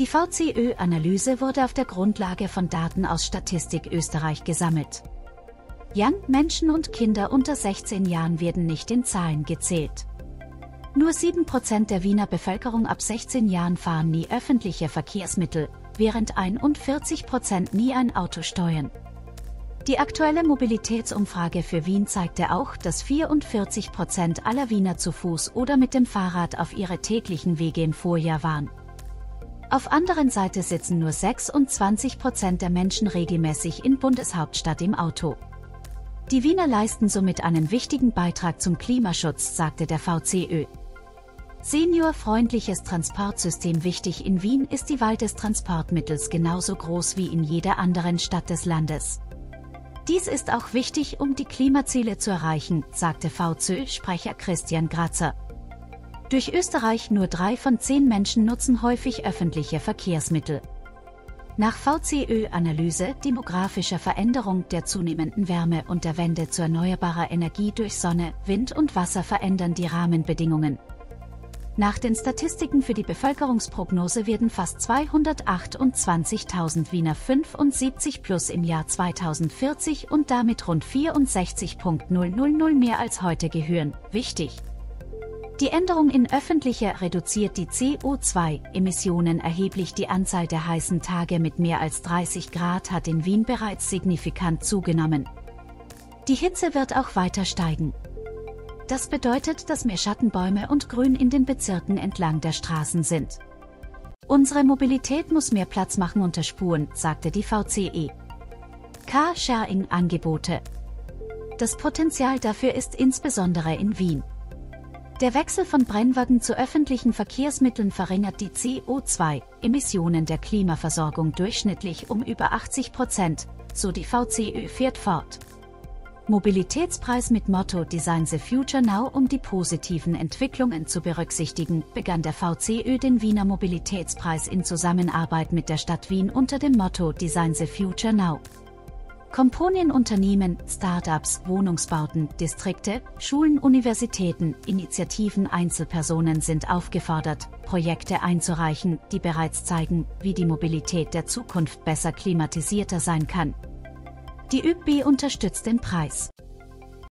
Die VCÖ-Analyse wurde auf der Grundlage von Daten aus Statistik Österreich gesammelt. Young Menschen und Kinder unter 16 Jahren werden nicht in Zahlen gezählt. Nur 7% der Wiener Bevölkerung ab 16 Jahren fahren nie öffentliche Verkehrsmittel, während 41% nie ein Auto steuern. Die aktuelle Mobilitätsumfrage für Wien zeigte auch, dass 44% aller Wiener zu Fuß oder mit dem Fahrrad auf ihre täglichen Wege im Vorjahr waren. Auf anderen Seite sitzen nur 26% der Menschen regelmäßig in Bundeshauptstadt im Auto. Die Wiener leisten somit einen wichtigen Beitrag zum Klimaschutz, sagte der VCÖ. Seniorfreundliches Transportsystem wichtig in Wien ist die Wahl des Transportmittels genauso groß wie in jeder anderen Stadt des Landes. Dies ist auch wichtig, um die Klimaziele zu erreichen, sagte VCÖ-Sprecher Christian Grazer. Durch Österreich nur drei von zehn Menschen nutzen häufig öffentliche Verkehrsmittel. Nach VCÖ-Analyse demografischer Veränderung der zunehmenden Wärme und der Wende zu erneuerbarer Energie durch Sonne, Wind und Wasser verändern die Rahmenbedingungen. Nach den Statistiken für die Bevölkerungsprognose werden fast 228.000 Wiener 75 plus im Jahr 2040 und damit rund 64.000 mehr als heute gehören. Wichtig! Die Änderung in öffentlicher reduziert die CO2-Emissionen erheblich. Die Anzahl der heißen Tage mit mehr als 30 Grad hat in Wien bereits signifikant zugenommen. Die Hitze wird auch weiter steigen. Das bedeutet, dass mehr Schattenbäume und Grün in den Bezirken entlang der Straßen sind. Unsere Mobilität muss mehr Platz machen unter Spuren, sagte die VCE. Car-Sharing-Angebote. Das Potenzial dafür ist insbesondere in Wien. Der Wechsel von Brennwagen zu öffentlichen Verkehrsmitteln verringert die CO2-Emissionen der Klimaversorgung durchschnittlich um über 80 Prozent, so die VCÖ fährt fort. Mobilitätspreis mit Motto Design the Future Now um die positiven Entwicklungen zu berücksichtigen, begann der VCÖ den Wiener Mobilitätspreis in Zusammenarbeit mit der Stadt Wien unter dem Motto Design the Future Now. Komponienunternehmen, Startups, Wohnungsbauten, Distrikte, Schulen, Universitäten, Initiativen, Einzelpersonen sind aufgefordert, Projekte einzureichen, die bereits zeigen, wie die Mobilität der Zukunft besser klimatisierter sein kann. Die ÜB unterstützt den Preis.